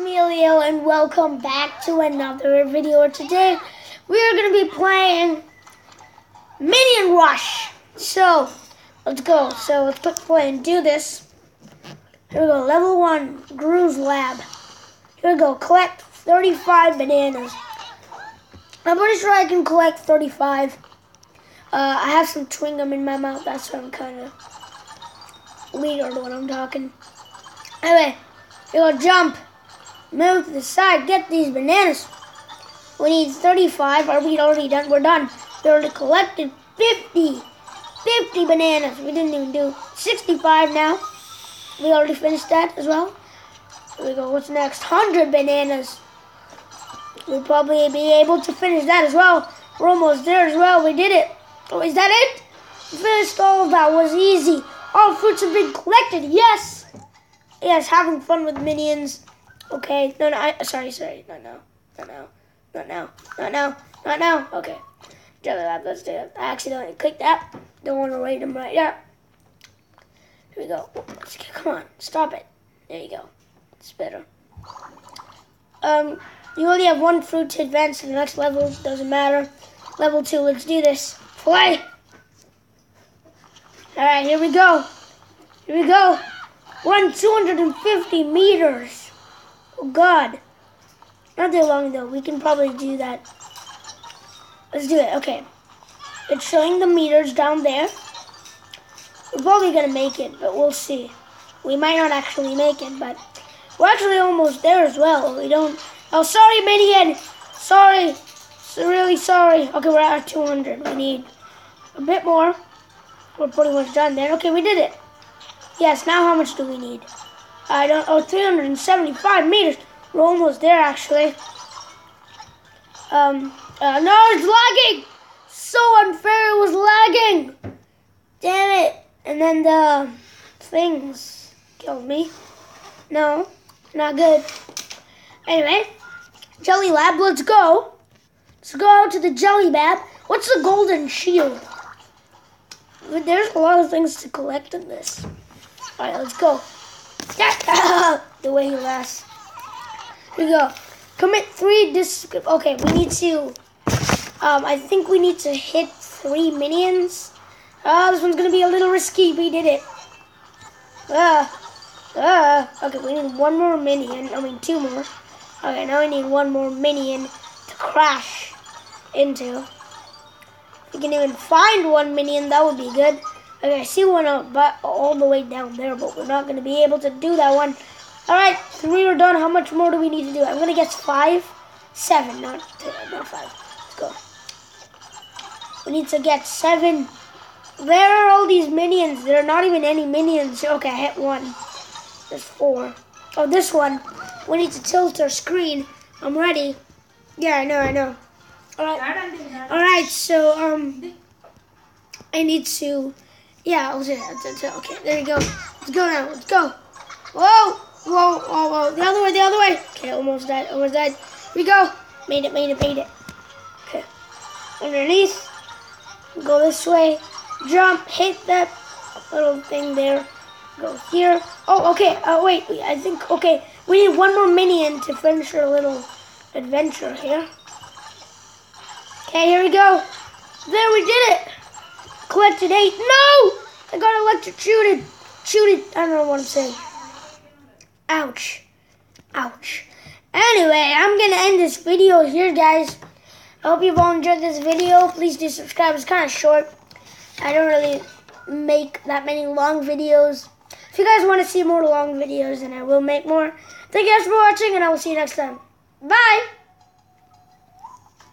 Emilio and welcome back to another video. Today we are going to be playing Minion Rush. So let's go. So let's click play and do this. Here we go. Level 1 Gru's Lab. Here we go. Collect 35 bananas. I'm pretty sure I can collect 35. Uh, I have some chewing gum in my mouth. That's why I'm kind of weird when I'm talking. Anyway, you go jump. Move to the side. Get these bananas. We need 35. Are we already done? We're done. We already collected 50. 50 bananas. We didn't even do 65 now. We already finished that as well. Here we go. What's next? 100 bananas. We'll probably be able to finish that as well. We're almost there as well. We did it. Oh, is that it? We finished all of that. was easy. All fruits have been collected. Yes. Yes, having fun with minions. Okay. No, no. I, sorry, sorry. Not now. Not now. Not now. Not now. Not now. Okay. Jelly Lab, let's do it. I accidentally clicked that. Don't want to rate them right there. Here we go. Come on. Stop it. There you go. It's better. Um, you only have one fruit to advance to the next level. Doesn't matter. Level two. Let's do this. Play. All right. Here we go. Here we go. Run 250 meters. Oh, God. Not that long, though. We can probably do that. Let's do it. Okay. It's showing the meters down there. We're probably going to make it, but we'll see. We might not actually make it, but we're actually almost there as well. We don't... Oh, sorry, Minion. Sorry. So really sorry. Okay, we're at 200. We need a bit more. We're pretty much done there. Okay, we did it. Yes, now how much do we need? I don't, oh, 375 meters. We're almost there, actually. Um, uh, no, it's lagging! So unfair, it was lagging! Damn it! And then the things killed me. No, not good. Anyway, Jelly Lab, let's go. Let's go to the Jelly Lab. What's the golden shield? But there's a lot of things to collect in this. All right, let's go. the way he laughs. Here we go. Commit three dis. Okay, we need to. Um, I think we need to hit three minions. Oh, this one's gonna be a little risky. We did it. Ah, ah. Okay, we need one more minion. I mean, two more. Okay, now we need one more minion to crash into. If we can even find one minion, that would be good. Okay, I see one up, but all the way down there, but we're not going to be able to do that one. All right, three are done. How much more do we need to do? I'm going to guess five, seven, not not five. Let's go. We need to get seven. Where are all these minions? There are not even any minions. Okay, I hit one. There's four. Oh, this one. We need to tilt our screen. I'm ready. Yeah, I know, I know. All right. All right, so um, I need to. Yeah, I'll do it. Okay, there you go. Let's go now. Let's go. Whoa, whoa, whoa, whoa. The other way, the other way. Okay, almost died. Almost died. Here we go. Made it, made it, made it. Okay. Underneath. Go this way. Jump. Hit that little thing there. Go here. Oh, okay. Oh, wait. I think, okay. We need one more minion to finish our little adventure here. Okay, here we go. There, we did it. Collected eight. No! I got electrocuted. Shooted. I don't know what I'm saying. Ouch. Ouch. Anyway, I'm going to end this video here, guys. I hope you've all enjoyed this video. Please do subscribe. It's kind of short. I don't really make that many long videos. If you guys want to see more long videos, then I will make more. Thank you guys for watching, and I will see you next time. Bye!